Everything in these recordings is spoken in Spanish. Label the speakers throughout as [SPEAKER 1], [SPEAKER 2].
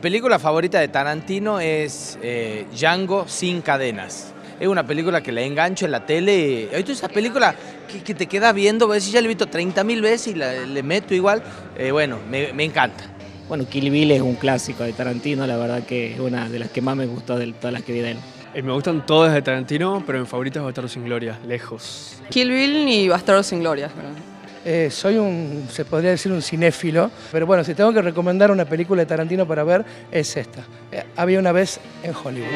[SPEAKER 1] película favorita de Tarantino es eh, Django sin cadenas. Es una película que le engancho en la tele. Ahorita esa película que, que te quedas viendo, ves, ya la he visto 30 mil veces y la- le meto igual. Eh, bueno, me, me encanta.
[SPEAKER 2] Bueno, Kill Bill es un clásico de Tarantino, la verdad que es una de las que más me gustó de todas las que vi de él.
[SPEAKER 3] Eh, me gustan todas de Tarantino, pero mi favorita es Bastardo sin Gloria, lejos.
[SPEAKER 4] Kill Bill y Bastardo sin Gloria. ¿verdad?
[SPEAKER 5] Eh, soy un, se podría decir un cinéfilo, pero bueno, si tengo que recomendar una película de Tarantino para ver, es esta. Eh, había una vez en Hollywood.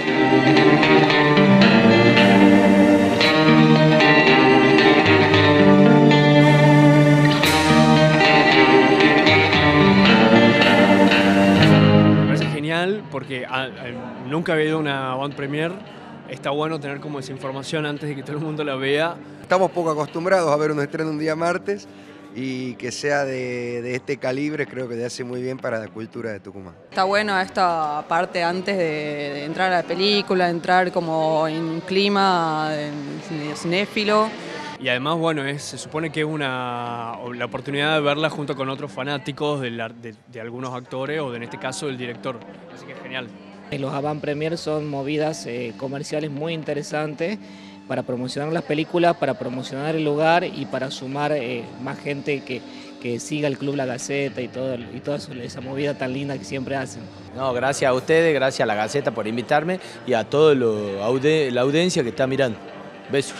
[SPEAKER 3] Me parece genial porque ah, eh, nunca había ido a una Bond Premiere. Está bueno tener como esa información antes de que todo el mundo la vea.
[SPEAKER 6] Estamos poco acostumbrados a ver un estreno un día martes y que sea de, de este calibre creo que le hace muy bien para la cultura de Tucumán.
[SPEAKER 4] Está bueno esta parte antes de, de entrar a la película, entrar como en un clima de, de cinéfilo.
[SPEAKER 3] Y además, bueno, es, se supone que es una, la oportunidad de verla junto con otros fanáticos del ar- de, de algunos actores o de, en este caso del director. Así que es genial.
[SPEAKER 2] Eh, Los avant premier son movidas eh, comerciales muy interesantes para promocionar las películas, para promocionar el lugar y para sumar eh, más gente que, que siga el Club La Gaceta y, todo, y toda esa movida tan linda que siempre hacen.
[SPEAKER 1] No, gracias a ustedes, gracias a la Gaceta por invitarme y a toda la audiencia que está mirando. Besos.